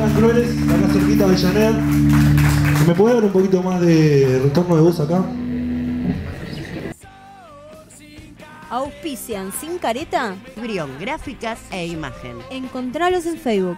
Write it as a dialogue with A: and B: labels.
A: Rita Bellaner. ¿Me puede dar un poquito más de retorno de voz acá?
B: Auspician sin careta.
C: Brión, gráficas e imagen.
B: Encontralos en Facebook.